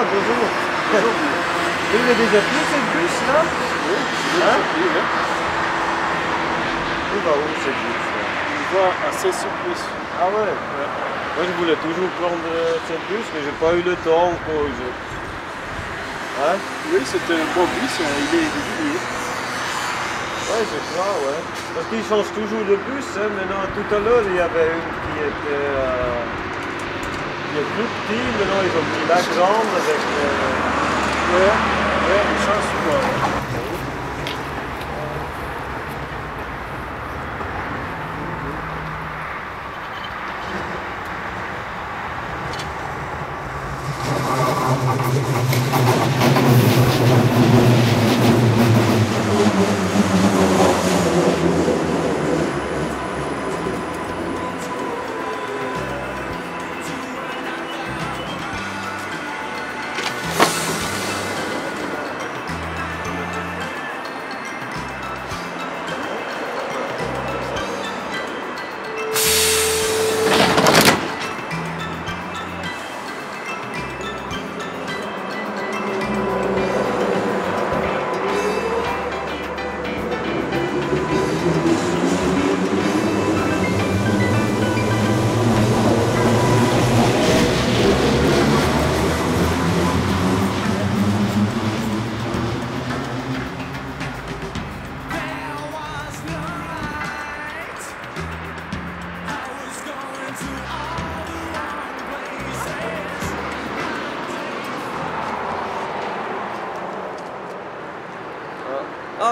Vous avez déjà pris cette bus là Oui, Hein pris, Où va où cette bus là On voit assez surprise. Ah ouais Moi je voulais toujours prendre euh, cette bus mais j'ai pas eu le temps encore. Je... Hein Oui, c'était un beau bus, euh, il est dédié. Ouais, je crois, ouais. Parce qu'ils changent toujours de bus. Hein. Maintenant, tout à l'heure, il y avait une qui était, euh, qui est plus petite. Maintenant, ils ont la grande avec. euh, Ouais, ouais, souvent.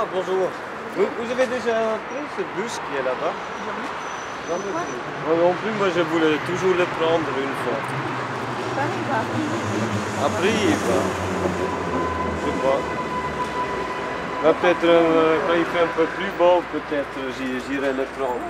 Ah, bonjour. Vous, vous avez déjà pris ce bus qui est là-bas Non, plus. Moi non plus, moi je voulais toujours le prendre une fois. Après, il va. Je sais pas. Là, peut-être euh, quand il fait un peu plus beau, peut-être j'irai le prendre.